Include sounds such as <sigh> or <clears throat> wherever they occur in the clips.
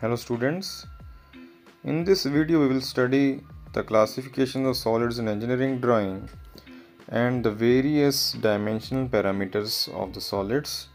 Hello students. In this video we will study the classification of solids in engineering drawing and the various dimensional parameters of the solids.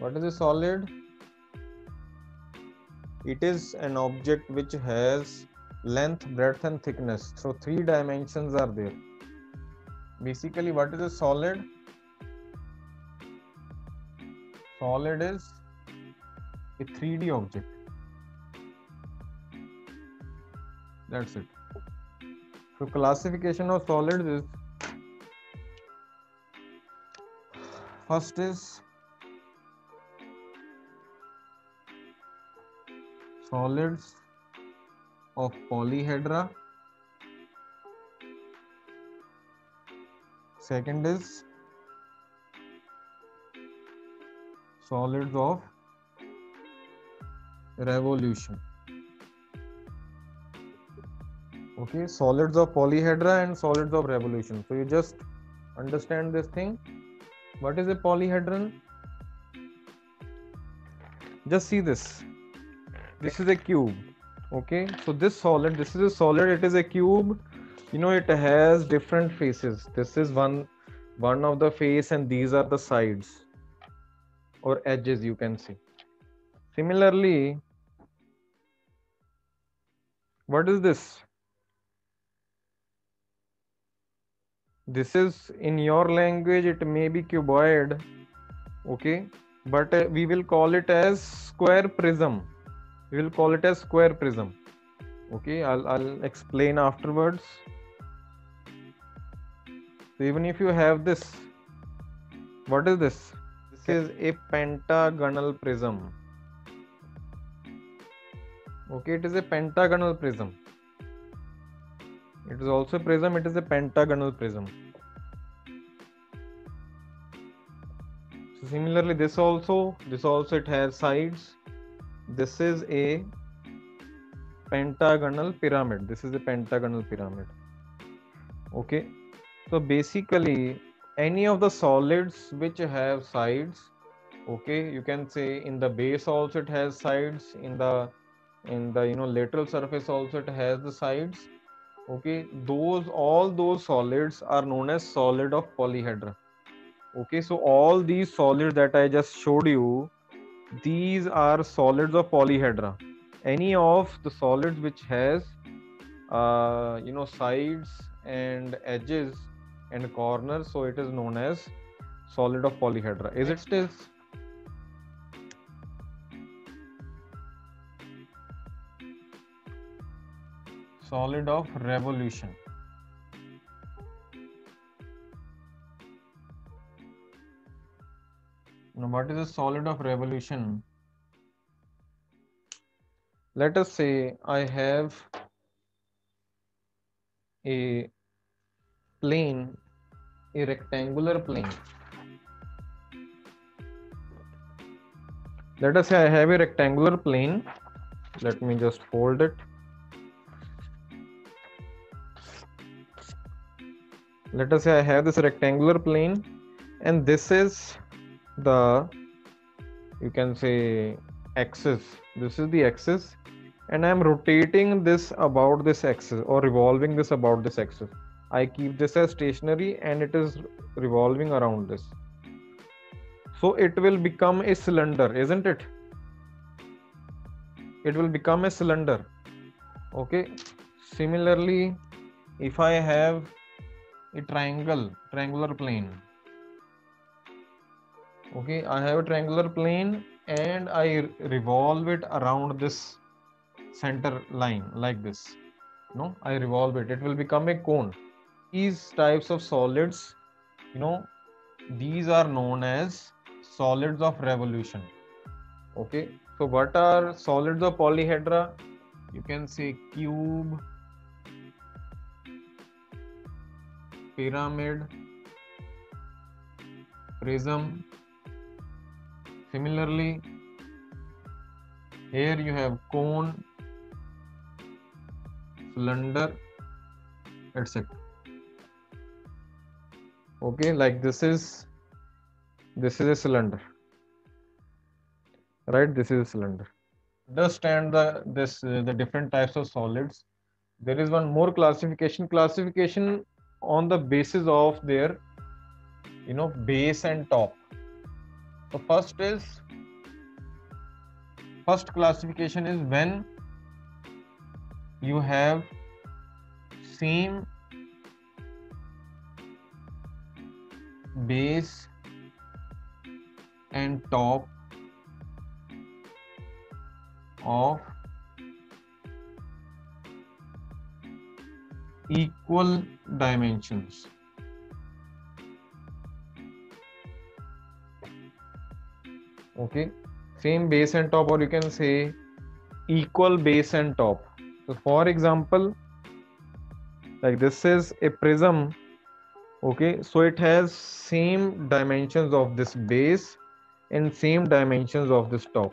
What is a solid? It is an object which has length, breadth and thickness. So three dimensions are there. Basically what is a solid? Solid is a 3D object. That's it. So classification of solids is first is solids of polyhedra. Second is solids of revolution. Okay solids of polyhedra and solids of revolution. So you just understand this thing. What is a polyhedron? Just see this. This is a cube. Okay so this solid this is a solid it is a cube. You know it has different faces. This is one one of the face and these are the sides or edges you can see. Similarly what is this? This is in your language it may be cuboid okay? But uh, we will call it as square prism. We will call it as square prism okay? I'll, I'll explain afterwards. So even if you have this what is this is a pentagonal prism. Okay it is a pentagonal prism. It is also a prism it is a pentagonal prism. So similarly this also this also it has sides. This is a pentagonal pyramid. This is a pentagonal pyramid. Okay. So basically any of the solids which have sides okay you can say in the base also it has sides in the in the you know lateral surface also it has the sides okay. Those all those solids are known as solid of polyhedra okay. So all these solids that i just showed you these are solids of polyhedra. Any of the solids which has uh, you know sides and edges and corners so it is known as solid of polyhedra. Is it still solid of revolution? Now what is a solid of revolution? Let us say i have a plane a rectangular plane. Let us say i have a rectangular plane. Let me just fold it. Let us say I have this rectangular plane. And this is the you can say axis. This is the axis. And I am rotating this about this axis or revolving this about this axis I keep this as stationary and it is revolving around this. So it will become a cylinder isn't it? It will become a cylinder. Okay. Similarly if I have a triangle triangular plane. Okay. I have a triangular plane and i revolve it around this center line like this. No i revolve it. It will become a cone these types of solids you know these are known as solids of revolution okay so what are solids of polyhedra you can say cube pyramid, prism. Similarly, here you have cone, cylinder, etc. Okay, like this is this is a cylinder. Right this is a cylinder. Understand the this uh, the different types of solids. There is one more classification. Classification on the basis of their you know base and top. So first is first classification is when you have same base and top of equal dimensions. Okay, same base and top, or you can say equal base and top. So, for example, like this is a prism. Okay, so it has same dimensions of this base and same dimensions of this top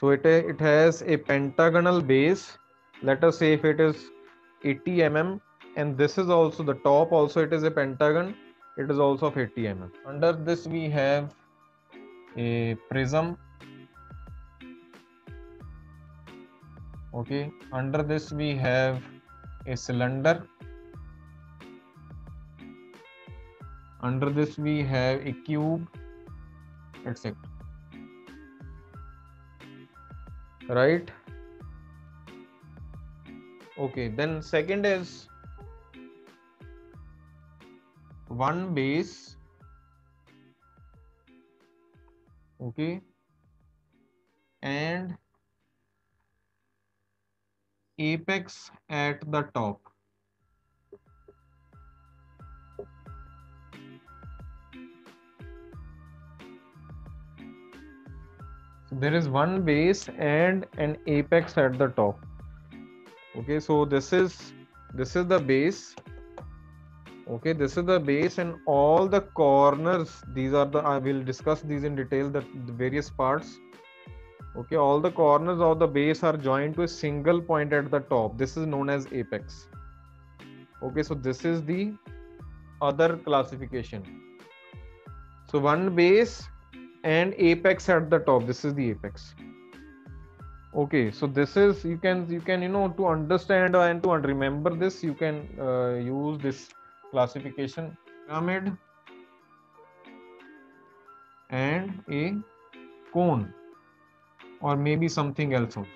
so it, it has a pentagonal base. Let us say if it is 80 mm and this is also the top also it is a pentagon. It is also of 80 mm. Under this we have a prism. Okay. Under this we have a cylinder. Under this we have a cube, etc. right? Okay then second is one base. Okay. And apex at the top there is one base and an apex at the top. Okay so this is this is the base. Okay this is the base and all the corners these are the i will discuss these in detail the, the various parts. Okay all the corners of the base are joined to a single point at the top. This is known as apex. Okay so this is the other classification. So one base and apex at the top. This is the apex. Okay so this is you can you can you know to understand and to remember this you can uh, use this classification pyramid and a cone or maybe something else also.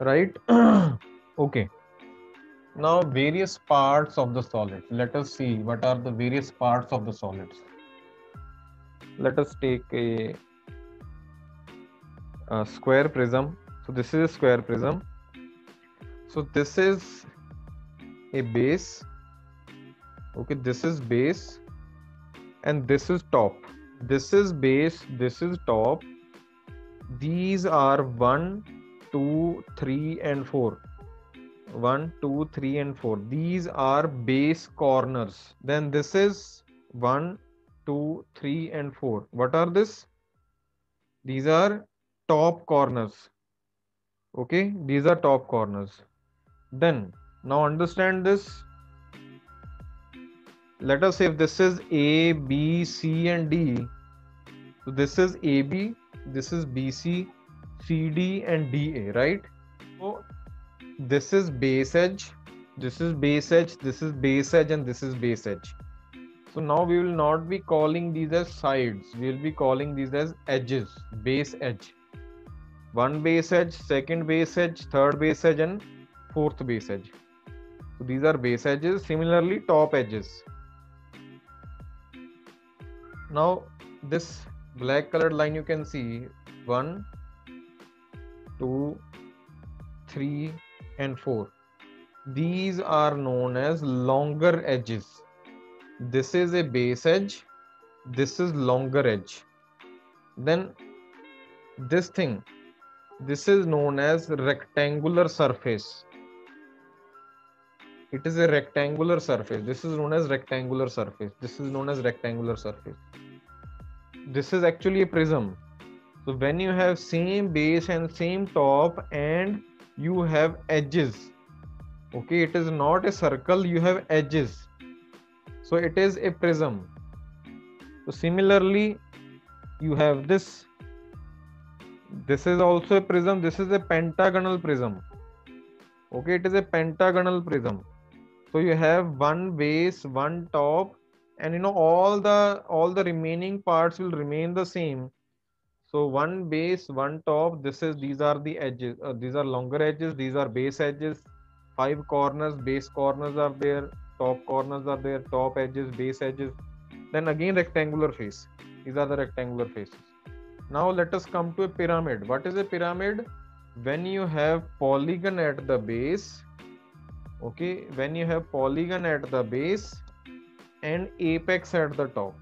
Right? <clears throat> Okay. Now various parts of the solid. Let us see what are the various parts of the solids let us take a, a square prism. So this is a square prism. So this is a base. Okay this is base. And this is top. This is base. This is top. These are 1 2 3 and 4 1 2 3 and 4 these are base corners. Then this is 1 2, 3 and 4. What are this? These are top corners. Okay, these are top corners. Then, now understand this. Let us say if this is A, B, C and D. So this is AB, this is BC, CD and DA, right? So this is base edge, this is base edge, this is base edge and this is base edge. So now we will not be calling these as sides. We will be calling these as edges, base edge. One base edge, second base edge, third base edge, and fourth base edge. So these are base edges. Similarly, top edges. Now this black colored line you can see one, two, three, and four. These are known as longer edges this is a base edge this is longer edge. Then this thing this is known as rectangular surface. It is a rectangular surface. This is known as rectangular surface. This is known as rectangular surface. This is actually a prism. So when you have same base and same top and you have edges okay it is not a circle you have edges so it is a prism. So similarly you have this. This is also a prism. This is a pentagonal prism. Okay it is a pentagonal prism. So you have one base one top and you know all the all the remaining parts will remain the same. So one base one top this is these are the edges. Uh, these are longer edges. These are base edges. Five corners base corners are there top corners are there top edges base edges. Then again rectangular face. These are the rectangular faces. Now let us come to a pyramid. What is a pyramid? When you have polygon at the base okay when you have polygon at the base and apex at the top.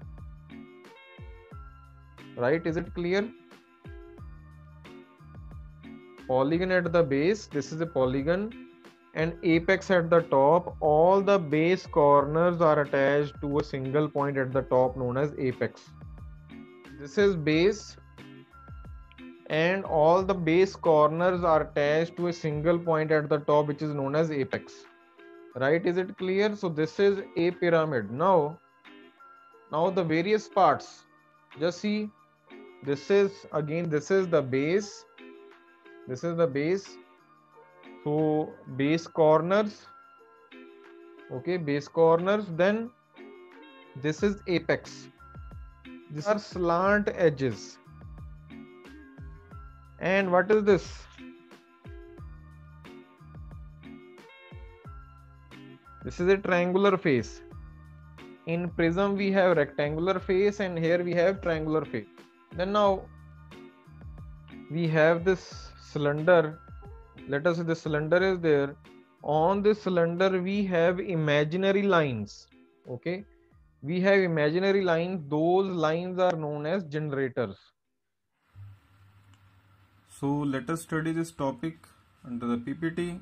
Right? Is it clear? Polygon at the base this is a polygon and apex at the top all the base corners are attached to a single point at the top known as apex. This is base and all the base corners are attached to a single point at the top which is known as apex. Right? Is it clear? So this is a pyramid. Now now the various parts. Just see this is again this is the base. This is the base so base corners okay base corners then this is apex these are slant edges and what is this? This is a triangular face. In prism, we have rectangular face, and here we have triangular face. Then now we have this cylinder. Let us say the cylinder is there. On this cylinder, we have imaginary lines. Okay, we have imaginary lines. Those lines are known as generators so let us study this topic under the PPT.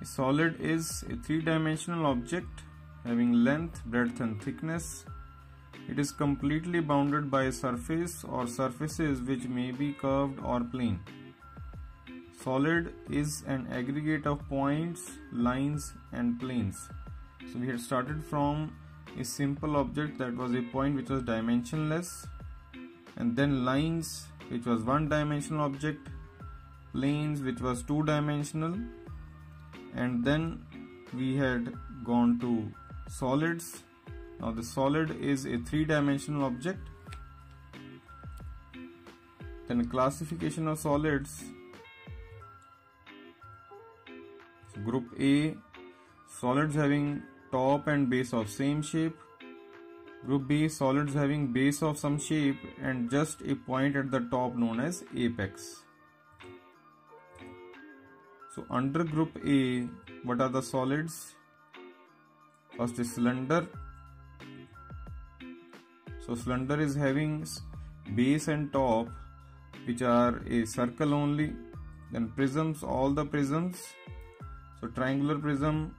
A solid is a three-dimensional object having length, breadth and thickness. It is completely bounded by a surface or surfaces which may be curved or plane. Solid is an aggregate of points, lines and planes. So we had started from a simple object that was a point which was dimensionless and then lines which was one dimensional object planes which was two dimensional and then we had gone to solids now the solid is a three dimensional object then classification of solids group A solids having top and base of same shape Group B solids having base of some shape and just a point at the top known as apex. So under group A, what are the solids? First is cylinder. So cylinder is having base and top which are a circle only. Then prisms, all the prisms. So triangular prism,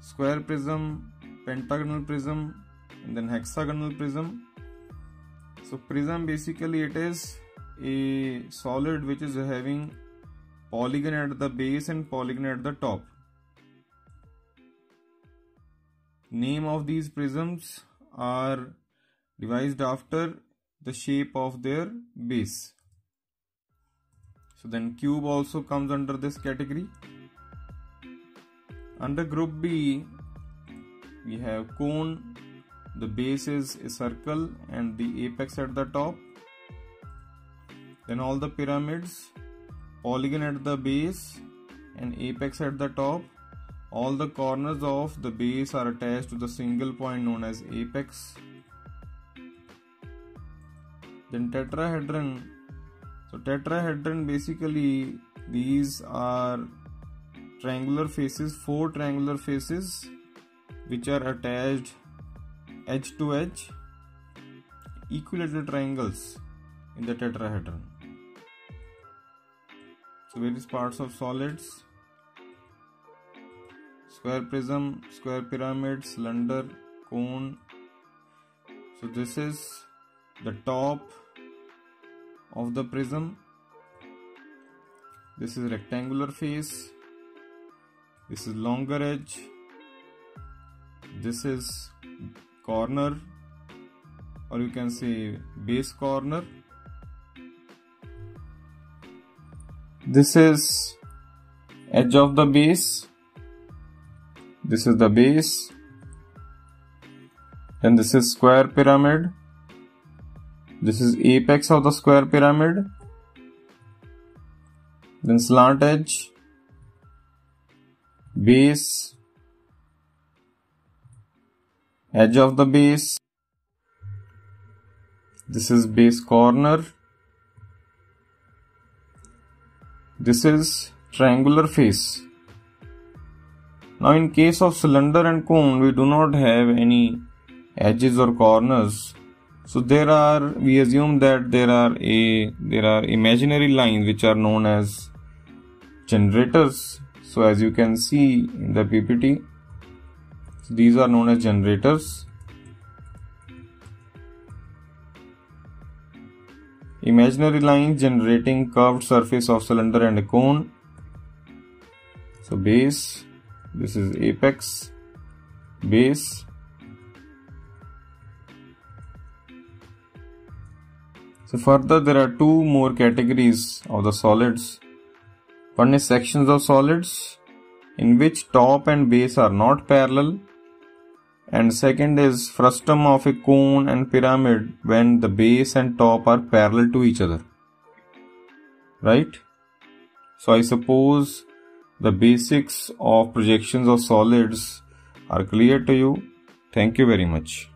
square prism, pentagonal prism and then hexagonal prism. So prism basically it is a solid which is having polygon at the base and polygon at the top. Name of these prisms are devised after the shape of their base. So then cube also comes under this category under group b we have cone the base is a circle and the apex at the top. Then all the pyramids polygon at the base and apex at the top. All the corners of the base are attached to the single point known as apex. Then tetrahedron. So tetrahedron basically these are triangular faces four triangular faces which are attached edge to edge equilateral triangles in the tetrahedron. So various parts of solids square prism, square pyramid, cylinder, cone. So this is the top of the prism. This is rectangular face. This is longer edge this is corner or you can say base corner. This is edge of the base. This is the base. And this is square pyramid. This is apex of the square pyramid. Then slant edge base edge of the base this is base corner. This is triangular face. Now in case of cylinder and cone we do not have any edges or corners. So there are we assume that there are a there are imaginary lines which are known as generators so as you can see in the ppt these are known as generators. Imaginary lines generating curved surface of cylinder and a cone. So base this is apex. Base. So further there are two more categories of the solids one is sections of solids in which top and base are not parallel. And second is frustum of a cone and pyramid when the base and top are parallel to each other. Right? So i suppose the basics of projections of solids are clear to you. Thank you very much